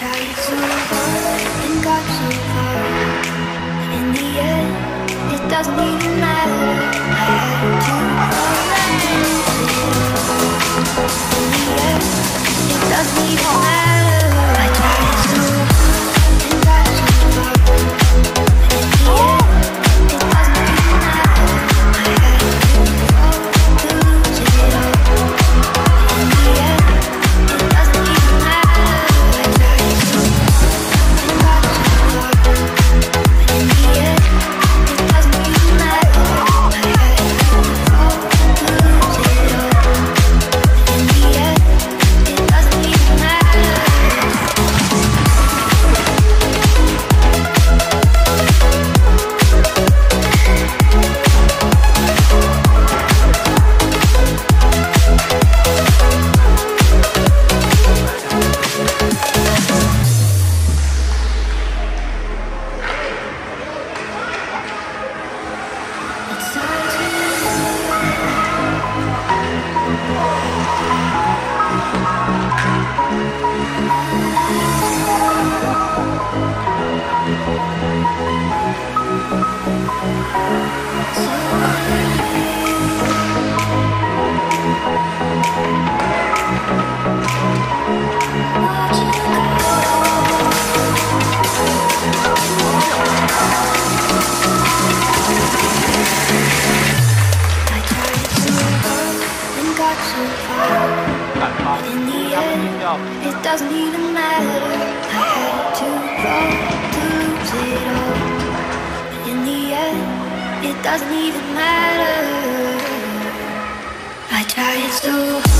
tried so hard and got so far. In the end, it doesn't even matter. I had to alright. In the end, it doesn't even matter. In the end, it doesn't even matter. I had to roll to lose it all. In the end, it doesn't even matter. I tried so hard.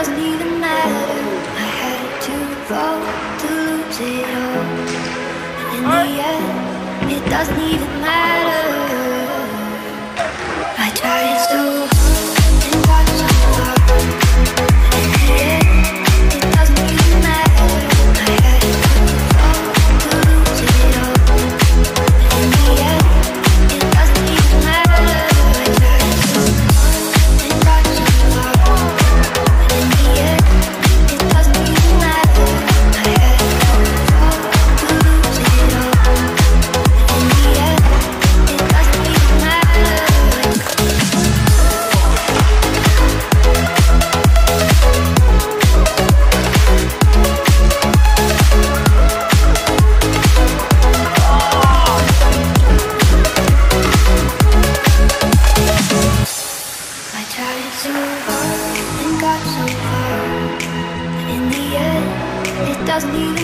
doesn't even matter. I had to vote to lose it all. In the end, it doesn't even matter. Yeah.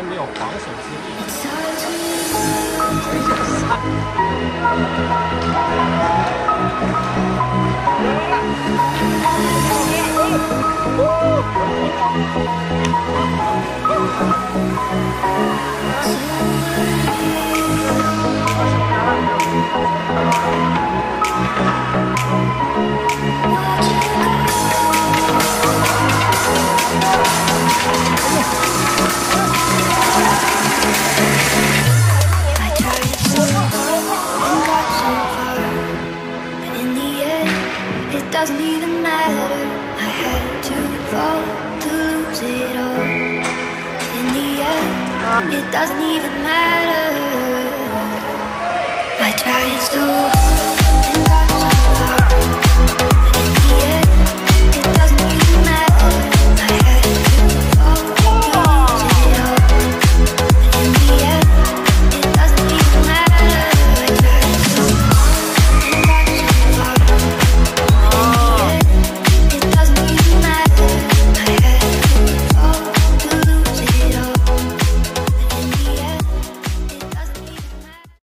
没有防守之力。doesn't even matter. I had to fall to lose it all. In the end, it doesn't even matter. I tried so hard